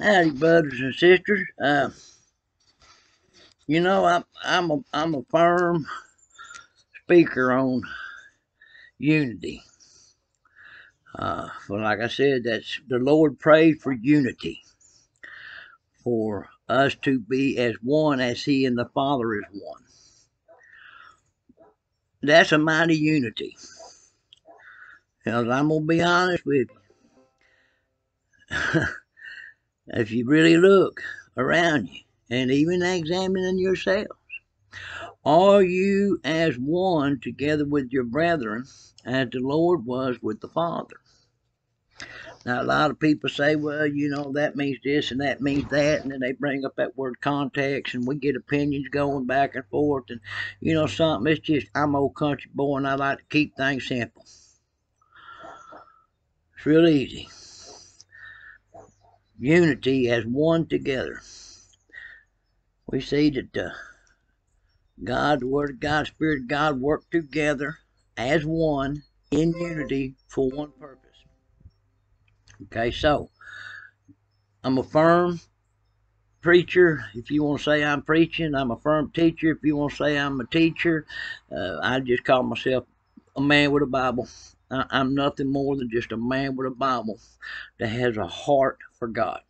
Howdy, brothers and sisters. Uh, you know, I'm I'm a I'm a firm speaker on unity. Uh, for like I said, that's the Lord prayed for unity, for us to be as one as He and the Father is one. That's a mighty unity. Because I'm gonna be honest with you. if you really look around you and even examining yourselves, are you as one together with your brethren as the Lord was with the Father? Now, a lot of people say, well, you know, that means this and that means that, and then they bring up that word context, and we get opinions going back and forth. And, you know, something, it's just, I'm old country boy, and I like to keep things simple. It's real easy unity as one together. We see that uh, God, the Word of God, Spirit God work together as one in unity for one purpose. Okay, so I'm a firm preacher if you want to say I'm preaching. I'm a firm teacher if you want to say I'm a teacher. Uh, I just call myself a man with a Bible. I'm nothing more than just a man with a Bible that has a heart for God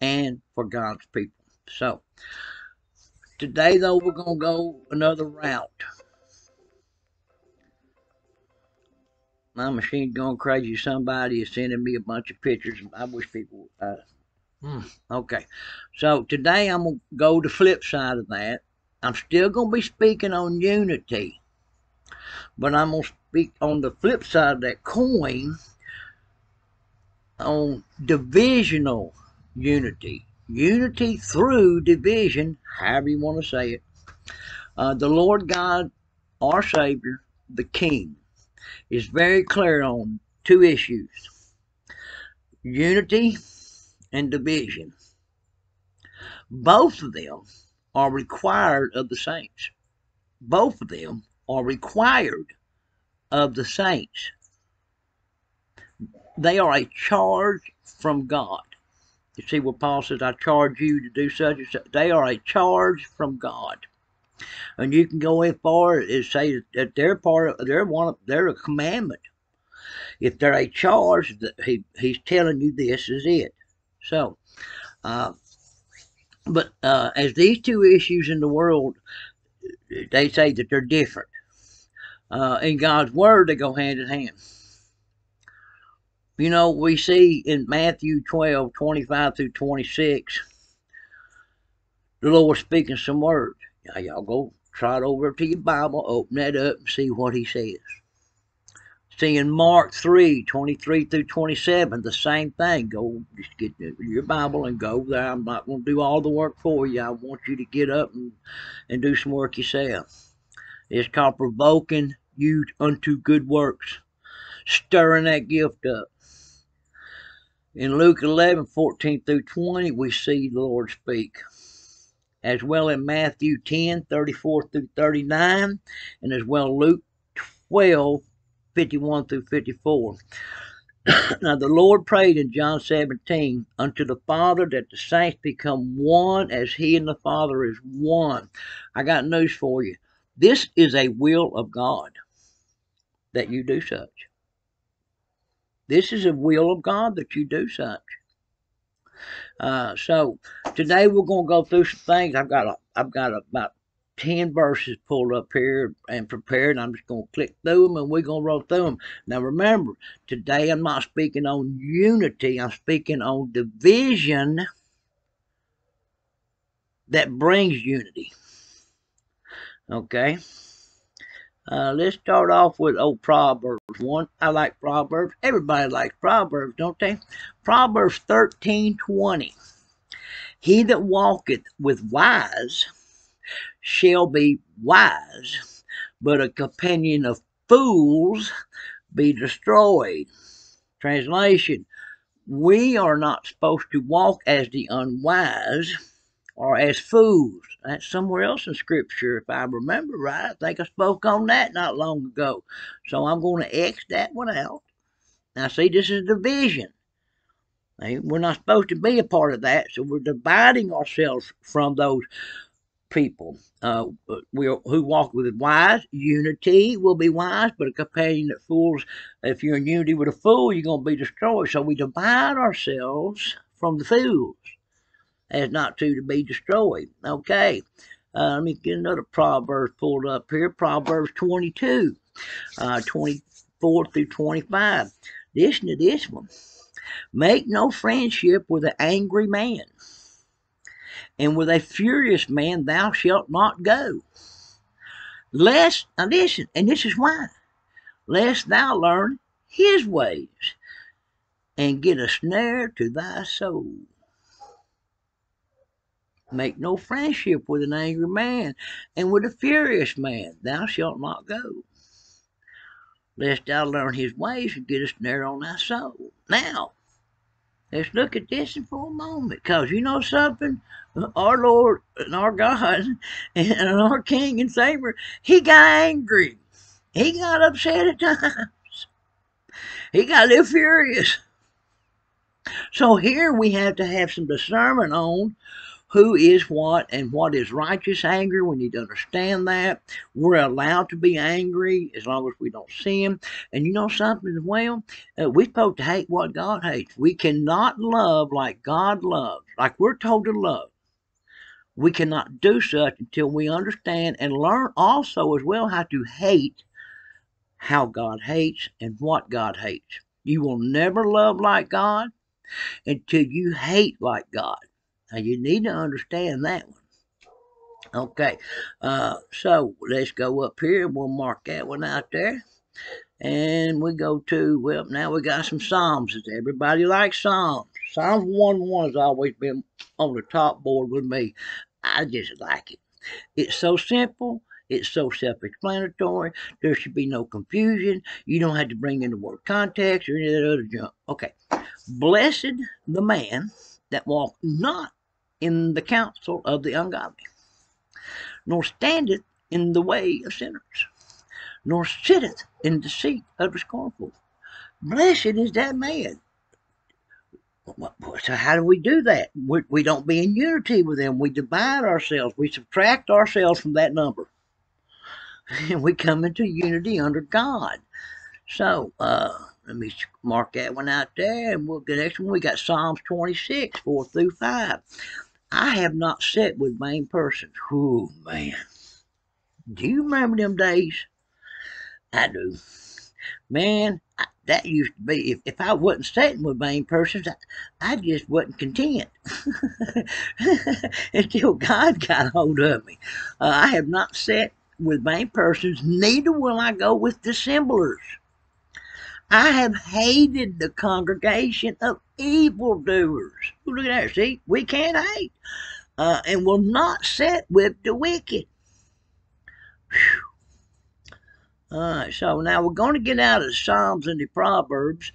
and for God's people. So, today though, we're going to go another route. My machine's going crazy. Somebody is sending me a bunch of pictures. I wish people. Uh, hmm, okay, so today I'm gonna go the flip side of that. I'm still gonna be speaking on unity, but I'm gonna speak on the flip side of that coin on divisional unity. Unity through division, however you want to say it. Uh, the Lord God, our Savior, the King, is very clear on two issues unity and division. Both of them are required of the saints. Both of them are required of the saints. They are a charge from God. You see what Paul says, I charge you to do such and such. They are a charge from God. And you can go as far as say that they're part of they're one of they're a commandment. If they're a charge, that he he's telling you this is it. So uh, but uh, as these two issues in the world, they say that they're different uh, in God's Word, they go hand in hand. You know, we see in Matthew 12, 25 through 26, the Lord speaking some words. Now, y'all go trot over to your Bible, open that up, and see what He says. See in Mark 3, 23 through 27, the same thing. Go, just get your Bible and go there. I'm not going to do all the work for you. I want you to get up and, and do some work yourself. It's called provoking you unto good works, stirring that gift up. In Luke 11, 14 through 20, we see the Lord speak. As well in Matthew 10, 34 through 39, and as well Luke 12, 51 through 54. now the Lord prayed in John 17 unto the Father that the saints become one as he and the Father is one. I got news for you. This is a will of God that you do such. This is a will of God that you do such. Uh, so today we're going to go through some things. I've got a, I've got about ten verses pulled up here and prepared. I'm just going to click through them and we're going to roll through them. Now remember, today I'm not speaking on unity. I'm speaking on division that brings unity. Okay. Uh, let's start off with old Proverbs. One, I like Proverbs. Everybody likes Proverbs, don't they? Proverbs thirteen twenty. He that walketh with wise shall be wise, but a companion of fools be destroyed. Translation We are not supposed to walk as the unwise or as fools. That's somewhere else in Scripture, if I remember right. I think I spoke on that not long ago. So I'm going to X that one out. Now, see, this is division. We're not supposed to be a part of that, so we're dividing ourselves from those people uh, we who walk with wise. Unity will be wise, but a companion that fools, if you're in unity with a fool, you're going to be destroyed. So we divide ourselves from the fools as not to, to be destroyed. Okay, uh, let me get another proverb pulled up here. Proverbs 22, uh, 24 through 25. Listen to this one. Make no friendship with an angry man and with a furious man thou shalt not go. Lest, now listen, and this is why, lest thou learn his ways and get a snare to thy soul. Make no friendship with an angry man, and with a furious man thou shalt not go, lest thou learn his ways and get a snare on thy soul. Now, Let's look at this for a moment, because you know something? Our Lord and our God and our King and Savior, He got angry. He got upset at times. He got a little furious. So here we have to have some discernment on who is what and what is righteous anger. We need to understand that. We're allowed to be angry as long as we don't sin. And you know something as well? Uh, we're supposed to hate what God hates. We cannot love like God loves, like we're told to love. We cannot do such until we understand and learn also as well how to hate how God hates and what God hates. You will never love like God until you hate like God. Now you need to understand that one. Okay, uh, so let's go up here. We'll mark that one out there. And we go to, well, now we got some Psalms. Everybody likes Psalms. Psalms 1 1 has always been on the top board with me. I just like it. It's so simple. It's so self explanatory. There should be no confusion. You don't have to bring in the word context or any of that other junk. Okay. Blessed the man that walk not in the counsel of the ungodly, nor standeth in the way of sinners, nor sitteth in the seat of the scornful. Blessed is that man. So how do we do that? We, we don't be in unity with them. We divide ourselves. We subtract ourselves from that number. And we come into unity under God. So, uh, let me mark that one out there. And we'll, the next one, we got Psalms 26, 4 through 5. I have not sat with vain persons. Oh, man. Do you remember them days? I do. Man, I, that used to be, if, if I wasn't sitting with vain persons, I, I just wasn't content. Until God got hold of me. Uh, I have not sat with vain persons, neither will I go with dissemblers. I have hated the congregation of evildoers. Look at that. See, we can't hate. Uh, and will not sit with the wicked. Whew. All right, so now we're going to get out of the Psalms and the Proverbs,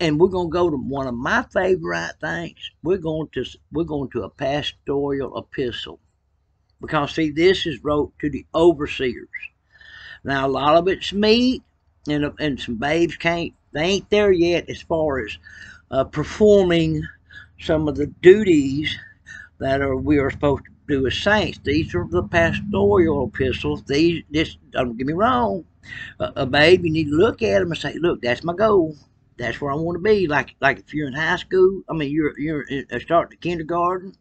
and we're going to go to one of my favorite things. We're going to we're going to a pastoral epistle, because see, this is wrote to the overseers. Now a lot of it's meat, and and some babes can't they ain't there yet as far as uh, performing some of the duties that are we are supposed to do as saints. These are the pastoral epistles. These this don't get me wrong. Uh, a babe, you need to look at them and say, "Look, that's my goal. That's where I want to be." Like like if you're in high school, I mean, you're you're in, uh, starting kindergarten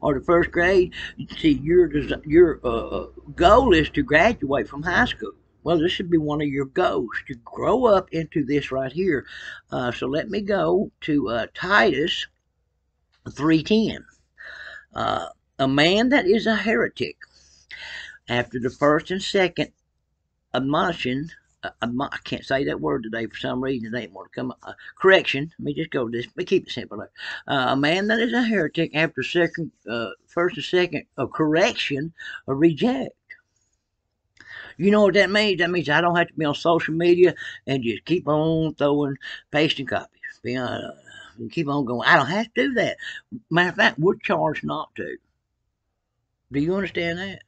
or the first grade. See, your your uh, goal is to graduate from high school. Well, this should be one of your goals to grow up into this right here. Uh, so let me go to uh, Titus 3.10. Uh, a man that is a heretic, after the first and second admonition, uh, I can't say that word today for some reason. It ain't want to come. Uh, correction. Let me just go this. Let me keep it simple. Uh, a man that is a heretic after second, uh, first and second of correction, or reject. You know what that means? That means I don't have to be on social media and just keep on throwing, pasting copies. Be on, uh, keep on going. I don't have to do that. Matter of fact, we're charged not to. Do you understand that?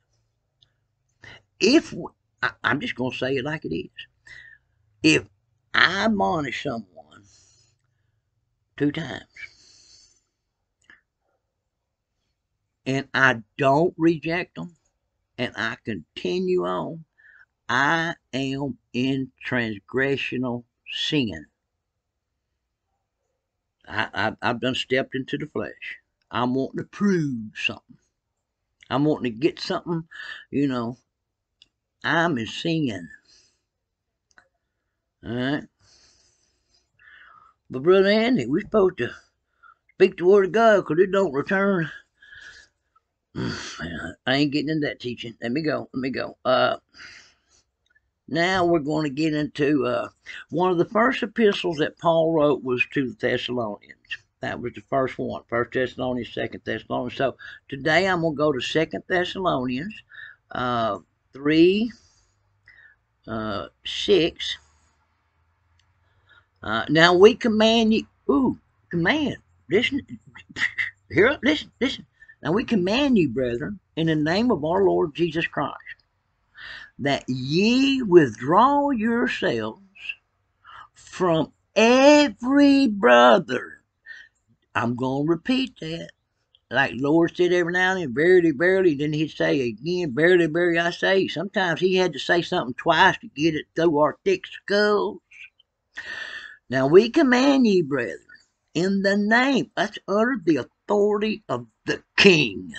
If I, I'm just going to say it like it is. If I admonish someone two times and I don't reject them and I continue on, I am in transgressional sin. I, I, I've done stepped into the flesh. I'm wanting to prove something. I'm wanting to get something, you know. I'm in sin. All right. But brother Andy, we're supposed to speak the word of God because it don't return. I ain't getting into that teaching. Let me go. Let me go. Uh, now we're going to get into uh, one of the first epistles that Paul wrote was to the Thessalonians. That was the first one, First Thessalonians, Second Thessalonians. So today I'm going to go to Second Thessalonians, uh, three, uh, six. Uh, now we command you. Ooh, command. Listen, here, listen, listen. Now we command you, brethren, in the name of our Lord Jesus Christ, that ye withdraw yourselves from every brother. I'm going to repeat that. Like Lord said every now and then, verily, verily, then he'd say again, verily, verily, I say. Sometimes he had to say something twice to get it through our thick skulls. Now we command ye, brethren, in the name, that's under the authority of the king,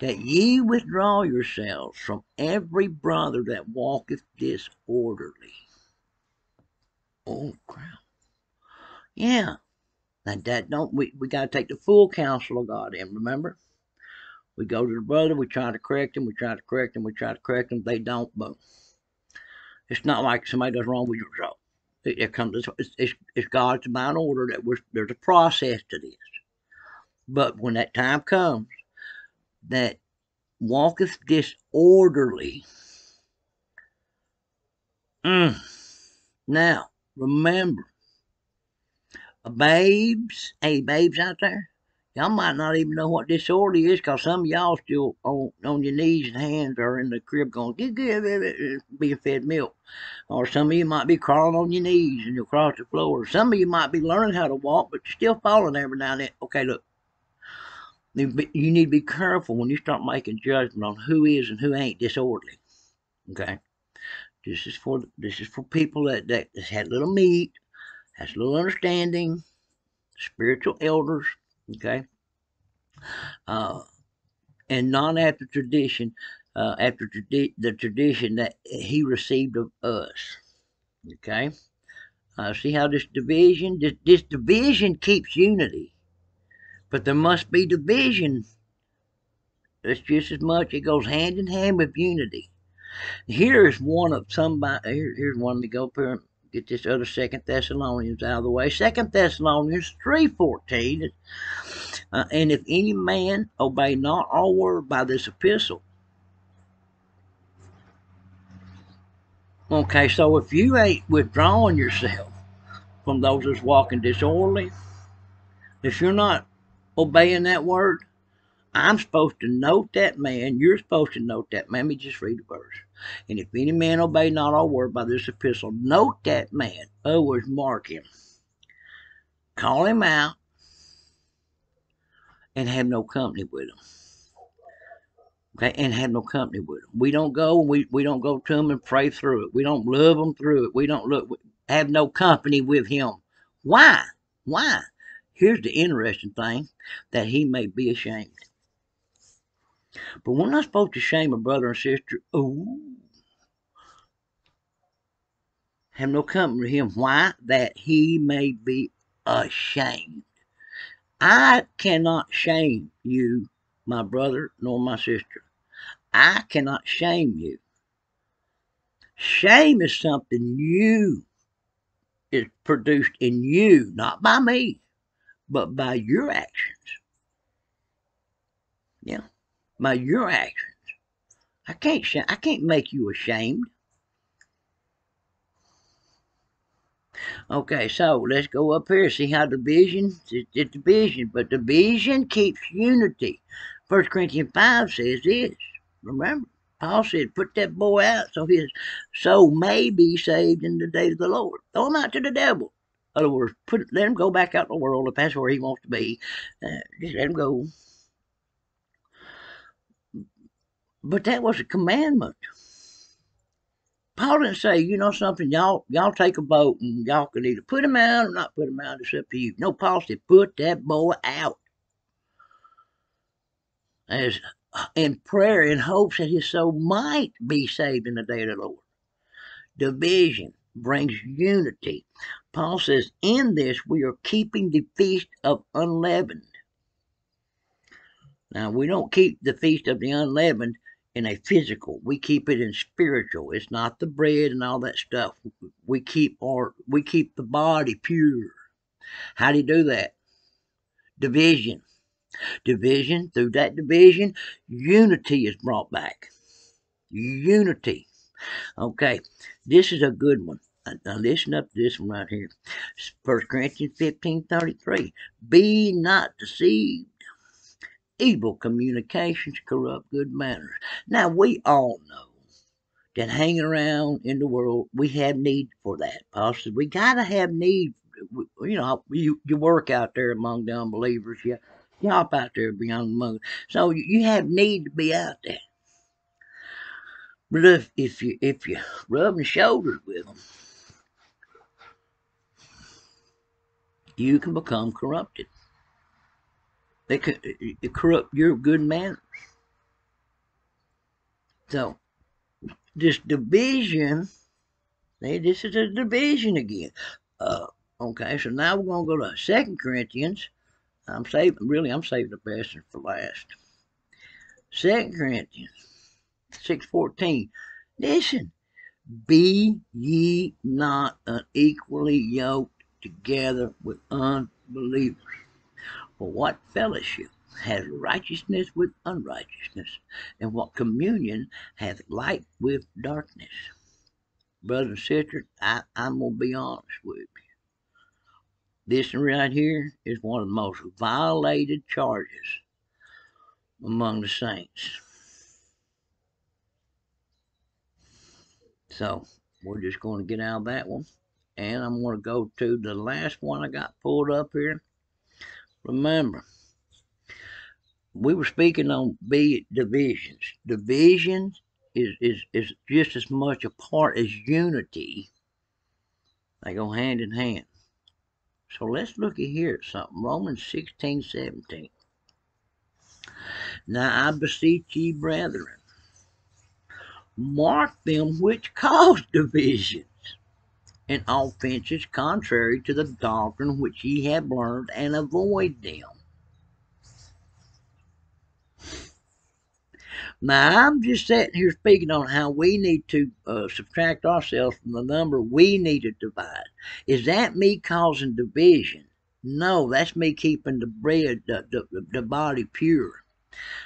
that ye withdraw yourselves from every brother that walketh disorderly. Oh crap. Yeah. Now that don't we, we gotta take the full counsel of God in, remember? We go to the brother, we try to correct him, we try to correct him, we try to correct him, they don't, but it's not like somebody does wrong with yourself. It, it comes, it's, it's, it's God's divine order that we're, there's a process to this. But when that time comes, that walketh disorderly. Mm. Now, remember, babes, hey, babes out there, y'all might not even know what disorderly is because some of y'all still on, on your knees and hands are in the crib going, get, being fed milk. Or some of you might be crawling on your knees and you'll cross the floor. Or some of you might be learning how to walk, but you're still falling every now and then. Okay, look. You need to be careful when you start making judgment on who is and who ain't disorderly. Okay, this is for this is for people that that has had little meat, has little understanding, spiritual elders. Okay, uh, and not after tradition, uh, after tradi- the tradition that he received of us. Okay, uh, see how this division this, this division keeps unity but there must be division. It's just as much, it goes hand in hand with unity. Here's one of somebody, here, here's one, me go up here and get this other Second Thessalonians out of the way. Second Thessalonians 3.14, uh, and if any man obey not all word by this epistle. Okay, so if you ain't withdrawing yourself from those that's walking disorderly, if you're not obeying that word, I'm supposed to note that man. You're supposed to note that man. Let me just read the verse. And if any man obey not our word by this epistle, note that man. Words, mark him. Call him out and have no company with him. Okay, and have no company with them. We don't go. We we don't go to them and pray through it. We don't love them through it. We don't look. Have no company with him. Why? Why? Here's the interesting thing that he may be ashamed. But we're not supposed to shame a brother and sister. Oh, have no company with him. Why? That he may be ashamed. I cannot shame you, my brother, nor my sister. I cannot shame you. Shame is something you is produced in you, not by me but by your actions. Yeah, by your actions. I can't I can't make you ashamed. Okay, so let's go up here. See how division it's division, but division keeps unity. First Corinthians five says this. Remember, Paul said, "Put that boy out, so his soul may be saved in the day of the Lord. Throw him out to the devil." Other words, put let him go back out in the world if that's where he wants to be. Uh, just let him go. But that was a commandment. Paul didn't say, you know something, y'all y'all take a boat and y'all can either put him out or not put him out. It's up to you. No, Paul said, put that boy out. As in prayer in hopes that his soul might be saved in the day of the Lord. Division brings unity. Paul says, In this we are keeping the feast of unleavened. Now, we don't keep the feast of the unleavened in a physical. We keep it in spiritual. It's not the bread and all that stuff. We keep our we keep the body pure. How do you do that? Division. Division, through that division, unity is brought back. Unity. Okay, this is a good one. Now listen up to this one right here. 1 Corinthians 15 33. Be not deceived. Evil communications corrupt good manners. Now we all know that hanging around in the world, we have need for that. Paul said we gotta have need. You know, you, you work out there among the unbelievers. You, you hop out there beyond the moon. So you have need to be out there. But if, if you if you rubbing shoulders with them, you can become corrupted. They can it corrupt your good manners. So this division, this is a division again. Uh, okay, so now we're gonna go to Second Corinthians. I'm saving really I'm saving the best for last. Second Corinthians six fourteen. Listen, be ye not unequally yoked together with unbelievers. For what fellowship has righteousness with unrighteousness, and what communion hath light with darkness? Brothers and sisters, I, I'm gonna be honest with you. This right here is one of the most violated charges among the saints. So we're just going to get out of that one. And I'm going to go to the last one I got pulled up here. Remember, we were speaking on B divisions. Divisions is, is, is just as much a part as unity. They go hand in hand. So let's look at here at something. Romans 16, 17. Now I beseech ye, brethren, mark them which cause divisions and offenses contrary to the doctrine which ye have learned, and avoid them. Now, I'm just sitting here speaking on how we need to uh, subtract ourselves from the number we need to divide. Is that me causing division? No, that's me keeping the bread, the, the, the body pure.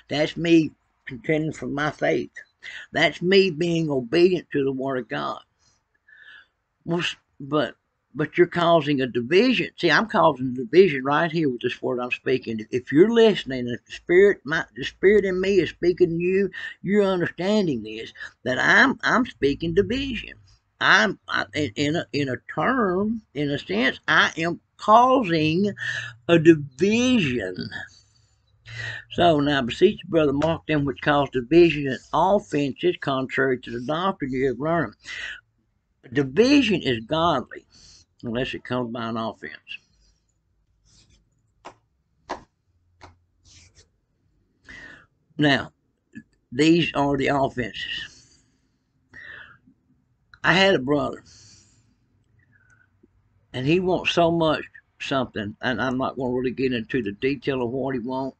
That's me contending for my faith. That's me being obedient to the Word of God. Well, but but you're causing a division. See, I'm causing a division right here with this word I'm speaking. If you're listening, if the spirit, my, the spirit in me is speaking to you, you're understanding this. That I'm I'm speaking division. I'm I, in a in a term, in a sense, I am causing a division. So now beseech you, brother, mark them which cause division and offenses contrary to the doctrine you have learned. Division is godly unless it comes by an offense. Now, these are the offenses. I had a brother, and he wants so much something, and I'm not going to really get into the detail of what he wants,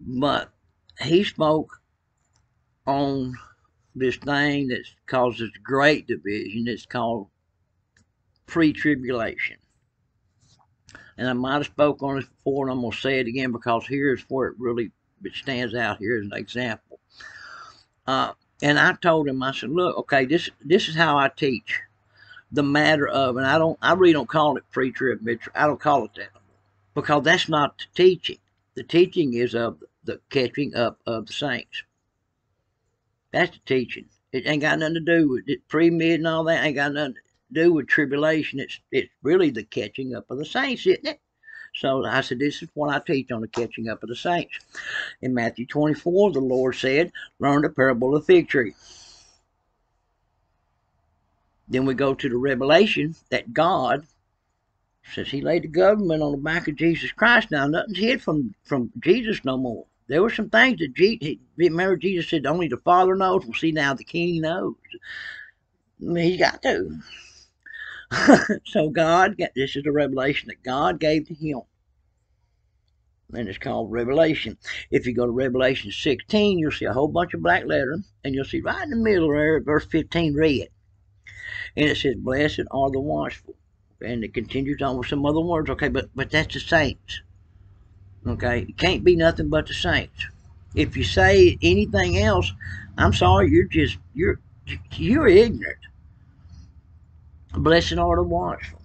but he spoke on this thing that causes great division. It's called pre-tribulation. And I might have spoke on this before, and I'm going to say it again because here's where it really it stands out here as an example. Uh, and I told him, I said, look, okay, this this is how I teach the matter of, and I don't, I really don't call it pre-trib, I don't call it that because that's not the teaching. The teaching is of the catching up of the saints. That's the teaching. It ain't got nothing to do with it. Pre mid and all that ain't got nothing. To do with tribulation. It's it's really the catching up of the saints, isn't it? So I said, this is what I teach on the catching up of the saints. In Matthew 24, the Lord said, learn the parable of the fig tree. Then we go to the revelation that God says he laid the government on the back of Jesus Christ. Now nothing's hid from, from Jesus no more. There were some things that Jesus, remember Jesus said only the Father knows. Well, see now the King knows. He's got to. so God, this is a revelation that God gave to him. And it's called Revelation. If you go to Revelation 16, you'll see a whole bunch of black letters, and you'll see right in the middle there, verse 15, red. And it says, Blessed are the watchful. And it continues on with some other words. Okay, but, but that's the saints. Okay, it can't be nothing but the saints. If you say anything else, I'm sorry, you're just, you're, you're ignorant. Blessed are the watchful.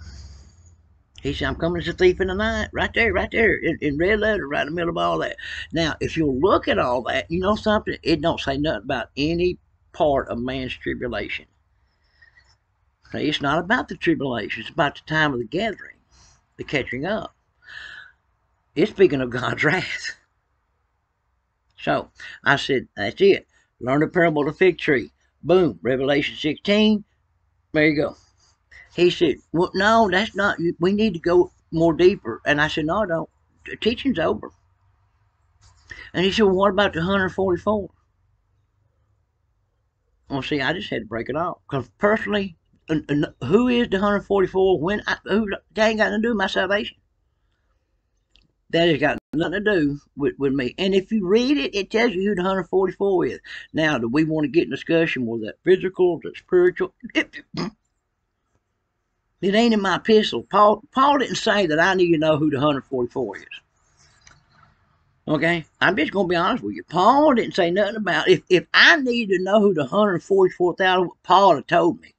He said, I'm coming as a thief in the night. Right there, right there, in, in, red letter, right in the middle of all that. Now, if you look at all that, you know something? It don't say nothing about any part of man's tribulation. See, it's not about the tribulation. It's about the time of the gathering, the catching up. It's speaking of God's wrath. So, I said, that's it. Learn the parable of the fig tree. Boom, Revelation 16. There you go. He said, well, no, that's not, we need to go more deeper. And I said, no, don't. The teaching's over. And he said, well, what about the 144? Well, see, I just had to break it off. Because personally, uh, uh, who is the 144? When I, who, that ain't got nothing to do with my salvation. That has got nothing to do with, with me. And if you read it, it tells you who the 144 is. Now, do we want to get in discussion? Was that physical? That spiritual? It, it ain't in my epistle. Paul Paul didn't say that I need to know who the 144 is. Okay? I'm just going to be honest with you. Paul didn't say nothing about if if I needed to know who the 144,000 Paul had told me.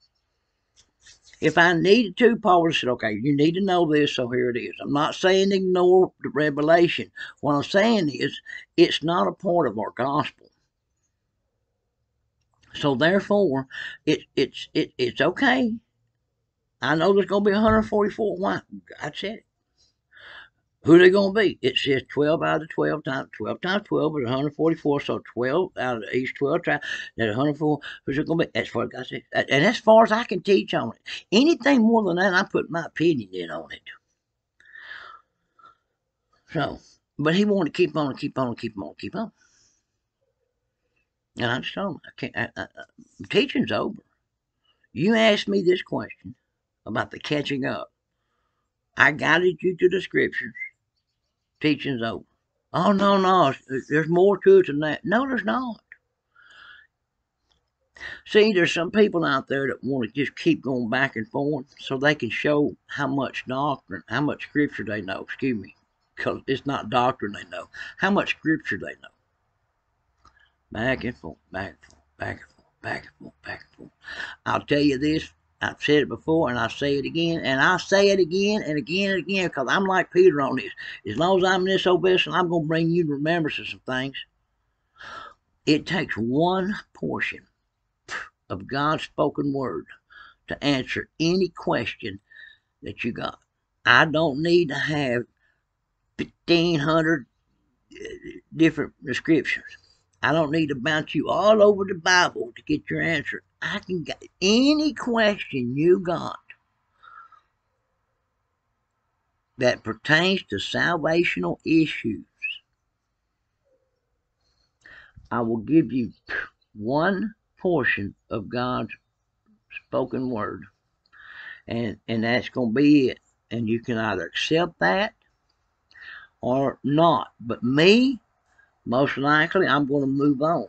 If I needed to, Paul said, okay, you need to know this, so here it is. I'm not saying ignore the revelation. What I'm saying is it's not a part of our gospel. So therefore, it, it's it, it's okay I know there's going to be 144. Why? God said it. Who are they going to be? It says 12 out of 12 times 12 times 12 is 144. So 12 out of each 12 times, there's 104. Who's it to be? That's what God said. And as far as I can teach on it, anything more than that, I put my opinion in on it. So, but he wanted to keep on and keep on and keep on and keep on. And I just told him, I can't, I, I, teaching's over. You asked me this question about the catching up. I guided you to the scriptures. Teaching's over. Oh, no, no. There's more to it than that. No, there's not. See, there's some people out there that want to just keep going back and forth so they can show how much doctrine, how much scripture they know. Excuse me. Because it's not doctrine they know. How much scripture they know. Back and forth, back and forth, back and forth, back and forth, back and forth. I'll tell you this I've said it before and I say it again and I say it again and again and again because I'm like Peter on this. As long as I'm in this old vessel, I'm going to bring you remembrance of some things. It takes one portion of God's spoken word to answer any question that you got. I don't need to have 1,500 uh, different descriptions. I don't need to bounce you all over the Bible to get your answer. I can get any question you got that pertains to salvational issues. I will give you one portion of God's spoken word. And and that's going to be it. And you can either accept that or not. But me, most likely, I'm going to move on.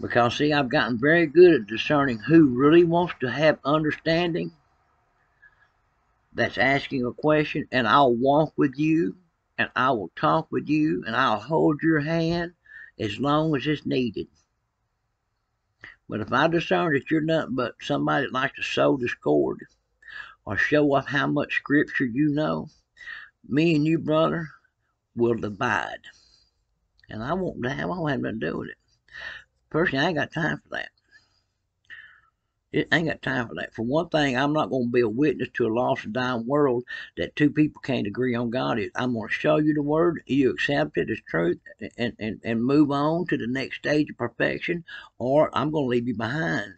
Because, see, I've gotten very good at discerning who really wants to have understanding that's asking a question, and I'll walk with you, and I will talk with you, and I'll hold your hand as long as it's needed. But if I discern that you're nothing but somebody that likes to sow discord or show off how much scripture you know, me and you, brother, will divide. And I won't have, I won't have nothing to do with it. Personally, I ain't got time for that. Ain't got time for that. For one thing, I'm not going to be a witness to a lost and dying world that two people can't agree on God. I'm going to show you the word, you accept it as truth, and, and, and move on to the next stage of perfection, or I'm going to leave you behind.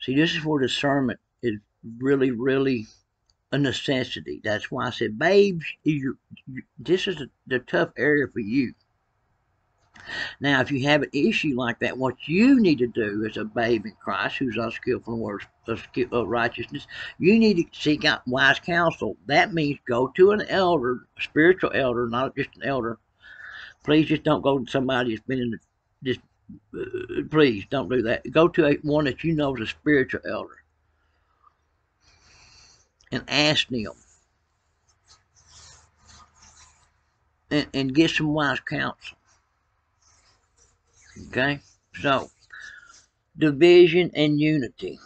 See, this is where discernment is really, really a necessity. That's why I said, babes, you, this is the, tough area for you. Now, if you have an issue like that, what you need to do as a babe in Christ, who's unskillful in words of, of righteousness, you need to seek out wise counsel. That means go to an elder, spiritual elder, not just an elder. Please just don't go to somebody that's been in the, just, uh, please don't do that. Go to a, one that you know is a spiritual elder and ask them and, and get some wise counsel. Okay? So, division and unity.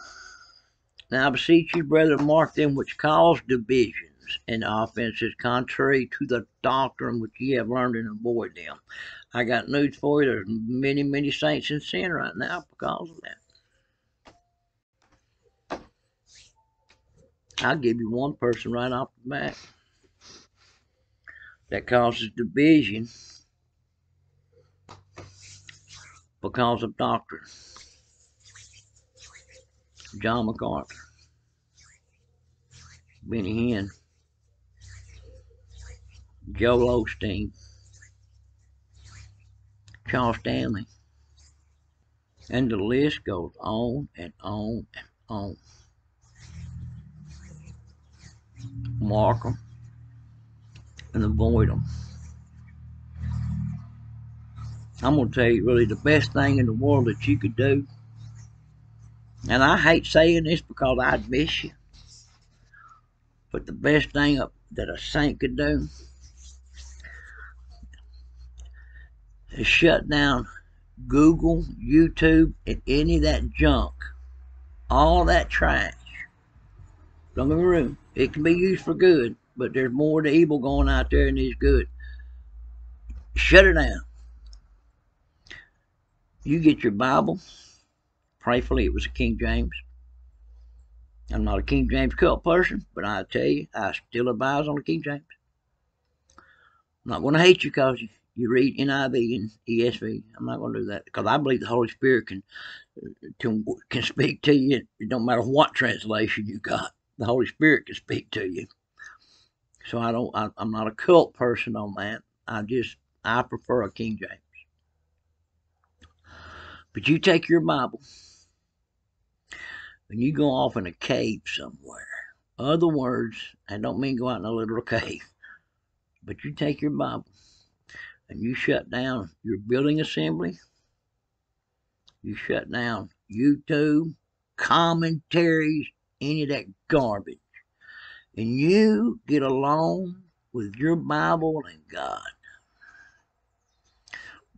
Now I beseech you, brethren, mark them which cause divisions and offenses contrary to the doctrine which ye have learned and avoid them. I got news for you. There's many, many saints in sin right now because of that. I'll give you one person right off the bat that causes division because of doctrine. John MacArthur, Benny Hinn, Joel Osteen, Charles Stanley, and the list goes on and on and on. Mark them and avoid them. I'm going to tell you really the best thing in the world that you could do. And I hate saying this because I'd miss you. But the best thing that a saint could do is shut down Google, YouTube, and any of that junk. All that trash. Don't get me wrong. It can be used for good, but there's more the evil going out there than is good. Shut it down you get your Bible. Prayfully, it was a King James. I'm not a King James cult person, but I tell you, I still advise on the King James. I'm not going to hate you because you, read NIV and ESV. I'm not going to do that because I believe the Holy Spirit can, uh, can can speak to you. It don't matter what translation you got. The Holy Spirit can speak to you. So I don't. I, I'm not a cult person on that. I just I prefer a King James. But you take your Bible and you go off in a cave somewhere. Other words, I don't mean go out in a literal cave, but you take your Bible and you shut down your building assembly, you shut down YouTube, commentaries, any of that garbage, and you get along with your Bible and God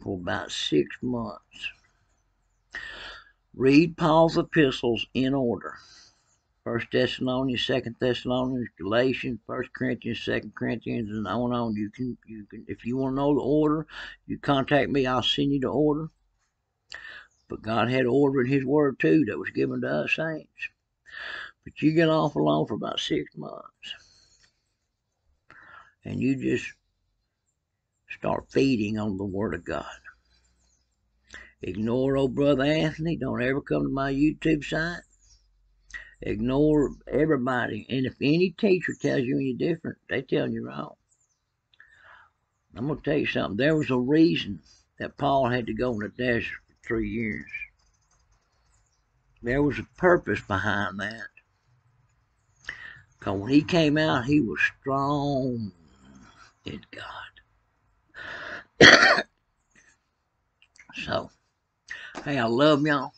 for about six months. Read Paul's epistles in order. First Thessalonians, Second Thessalonians, Galatians, First Corinthians, Second Corinthians, and on and on. You can, you can, if you want to know the order, you contact me. I'll send you the order. But God had order in His Word too that was given to us saints. But you get off alone for about six months, and you just start feeding on the Word of God. Ignore old brother Anthony. Don't ever come to my YouTube site. Ignore everybody. And if any teacher tells you any different, they telling you wrong. I'm going to tell you something. There was a reason that Paul had to go in the desert for three years. There was a purpose behind that. Because when he came out, he was strong in God. so, Hey, I love y'all.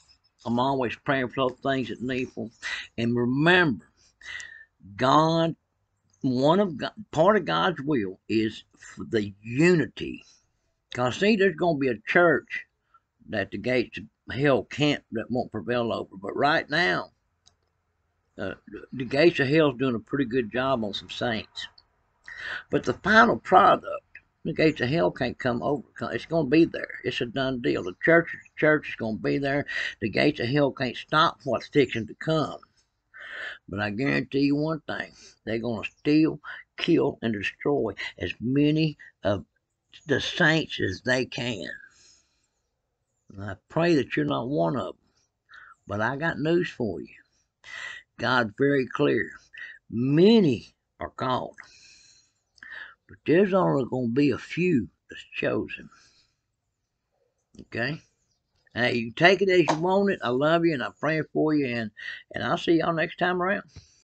I'm always praying for those things that needful. And remember, God, one of God, part of God's will is the unity. Cause see, there's going to be a church that the gates of hell can't, that won't prevail over. But right now, uh, the gates of hell is doing a pretty good job on some saints. But the final product The gates of hell can't come over. It's going to be there. It's a done deal. The church, the church is going to be there. The gates of hell can't stop what's fixing to come. But I guarantee you one thing: they're going to steal, kill, and destroy as many of the saints as they can. And I pray that you're not one of them. But I got news for you. God's very clear. Many are called, but there's only going to be a few that's chosen. Okay? Hey, you take it as you want it. I love you and I'm praying for you, and, and I'll see y'all next time around.